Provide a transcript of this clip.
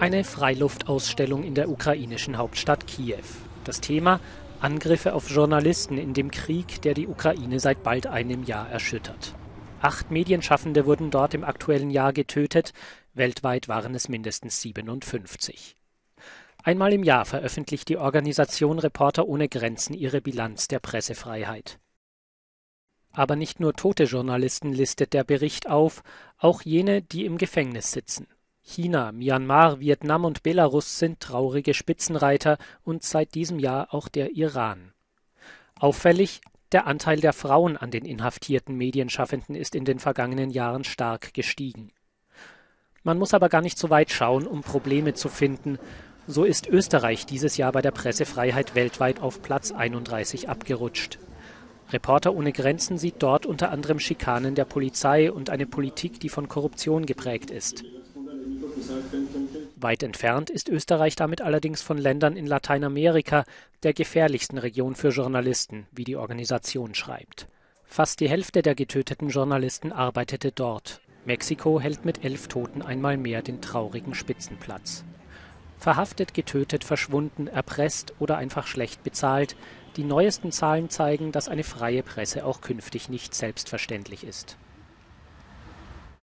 Eine Freiluftausstellung in der ukrainischen Hauptstadt Kiew. Das Thema Angriffe auf Journalisten in dem Krieg, der die Ukraine seit bald einem Jahr erschüttert. Acht Medienschaffende wurden dort im aktuellen Jahr getötet, weltweit waren es mindestens 57. Einmal im Jahr veröffentlicht die Organisation Reporter ohne Grenzen ihre Bilanz der Pressefreiheit. Aber nicht nur tote Journalisten listet der Bericht auf, auch jene, die im Gefängnis sitzen. China, Myanmar, Vietnam und Belarus sind traurige Spitzenreiter und seit diesem Jahr auch der Iran. Auffällig, der Anteil der Frauen an den inhaftierten Medienschaffenden ist in den vergangenen Jahren stark gestiegen. Man muss aber gar nicht so weit schauen, um Probleme zu finden. So ist Österreich dieses Jahr bei der Pressefreiheit weltweit auf Platz 31 abgerutscht. Reporter ohne Grenzen sieht dort unter anderem Schikanen der Polizei und eine Politik, die von Korruption geprägt ist. Weit entfernt ist Österreich damit allerdings von Ländern in Lateinamerika, der gefährlichsten Region für Journalisten, wie die Organisation schreibt. Fast die Hälfte der getöteten Journalisten arbeitete dort. Mexiko hält mit elf Toten einmal mehr den traurigen Spitzenplatz. Verhaftet, getötet, verschwunden, erpresst oder einfach schlecht bezahlt, die neuesten Zahlen zeigen, dass eine freie Presse auch künftig nicht selbstverständlich ist